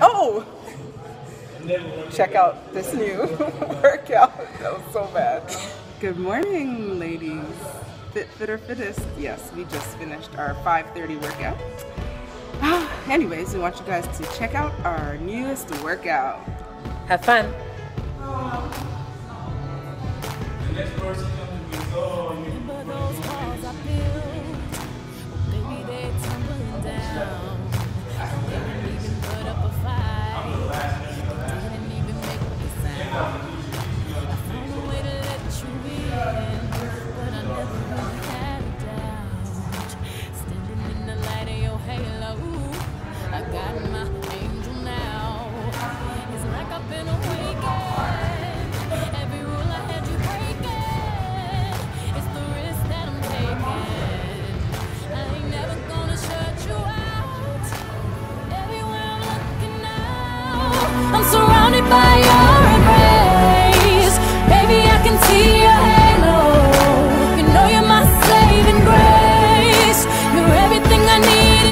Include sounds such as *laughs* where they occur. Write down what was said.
Oh! Check out this new *laughs* workout. That was so bad. Good morning, ladies. Fit, fitter, fittest. Yes, we just finished our 5.30 workout. Ah, anyways, we want you guys to check out our newest workout. Have fun. tears